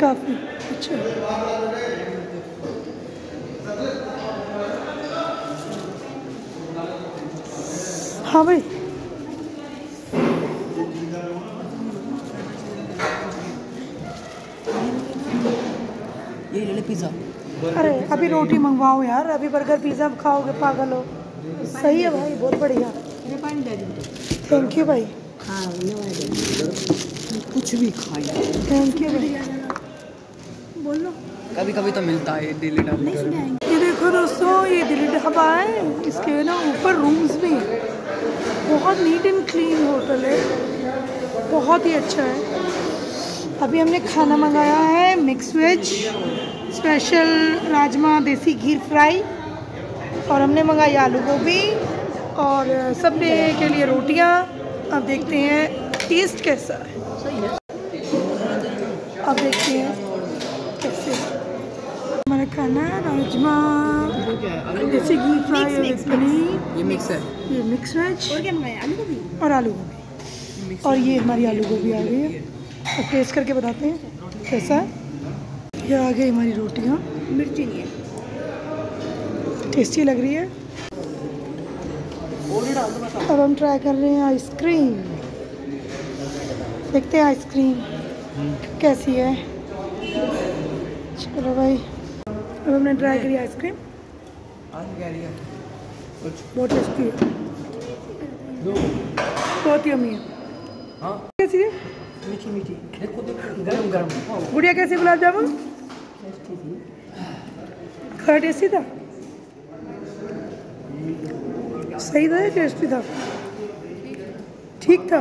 काफ़ी अच्छा। हाँ भाई। ये ले ले पिज़्ज़ा अरे अभी रोटी मंगवाओ यार अभी बर्गर पिज़्ज़ा खाओगे पागल हो। सही है भाई बहुत बढ़िया। थैंक यू भाई। हाँ कुछ भी खाइए थैंक यू भाई। बोल। लो कभी कभी तो मिलता है दिल्ली ढाबे ये देखो दोस्तों ये दिल्ली ढाबा है इसके ना ऊपर रूम्स भी हैं। बहुत नीट एंड क्लीन होटल है। बहुत ही अच्छा है। अभी हमने खाना मंगाया है मिक्स वेज स्पेशल राजमा देसी घी फ्राई और हमने मंगाई आलू गोभी और सबने के लिए रोटियाँ। अब देखते हैं टेस्ट कैसा है। अब देखते हैं कैसे हमारा खाना राजमा देसी घी फ्राई और पनीर। ये मिक्स है। ये मिक्स वेज और आलू गोभी। और ये हमारी आलू गोभी आ गई है। अब टेस्ट करके बताते हैं। कैसा है? ये आ गई हमारी रोटियाँ। मिर्ची नहीं है। टेस्टी लग रही है। अब हम ट्राई कर रहे हैं आइसक्रीम देखते हैं आइसक्रीम कैसी है। चलो भाई। अब हमने ट्राई करी आइसक्रीम है बहुत टेस्टी है। बहुत है हाँ। कैसी है? मीठी मीठी गरम गरम गुड़िया कैसी गुलाब जामुन? खरा टेस्टी था। सही था टेस्टी था? ठीक था।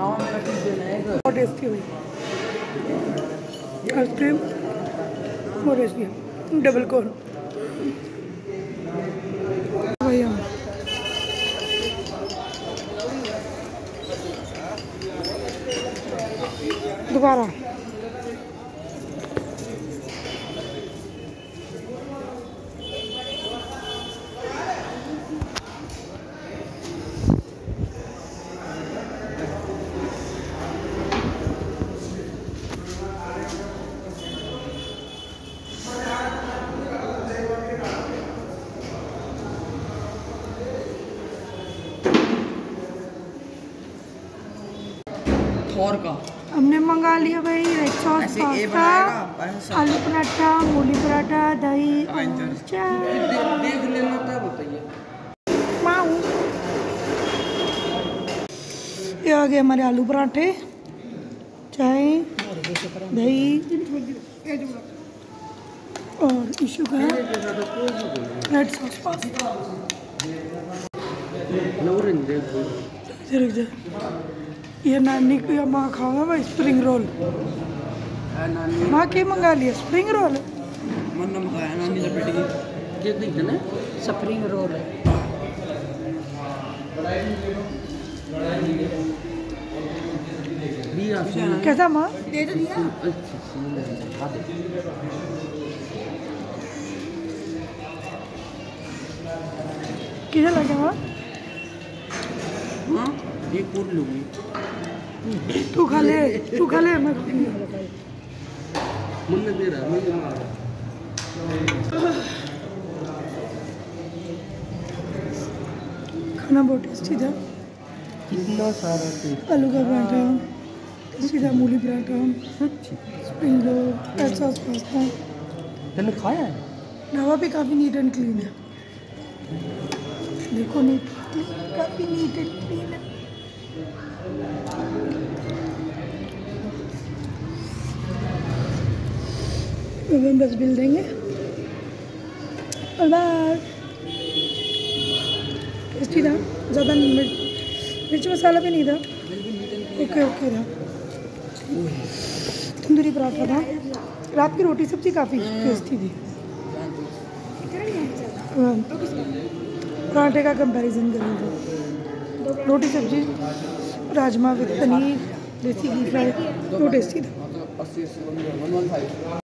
बहुत टेस्टी हुई आइसक्रीम बहुत टेस्टी डबल कोन दोबारा थोर का? हमने मंगा लिया भाई रेड सॉस पास्ता आलू पराठा मूली पराठा दही और चाय दे- देख लेना तब बताइए। ये आ गए हमारे आलू पराठे। चाय दही। और इशू का रेड सॉस पास्ता ये नानी को या माँ खाओगा भाई स्प्रिंग रोल माँ के मंगा लिया स्प्रिंग रोल मन नम खाया नानी से बेटी की। ये देख ना स्प्रिंग रोल है कैसा माँ? दे दो दिया। अच्छा किधर लगे माँ? हाँ एक पूरी लूँगी? तू खा ले तू खा ले मैं खाऊँगी। मन दे रहा मैं मार खाना बहुत टेस्टी था। कितना सारा आलू का पराठा था मूली paratha spring roll red sauce pasta तूने खाया है? ढाबा भी काफ़ी नीट एंड क्लीन है। देखो नीट काफ़ी नीट एंड क्लीन है। हम बस बिल देंगे और बार टेस्टी था ज़्यादा मिर्च मसाला भी नहीं था। ओके ओके था। तंदूरी पराठा था। रात की रोटी सब्ज़ी काफ़ी टेस्टी थी। हाँ। पराठे का कंपैरिजन करें तो रोटी सब्ज़ी राजमा विद पनीर देसी घी फ्राई तो टेस्टी था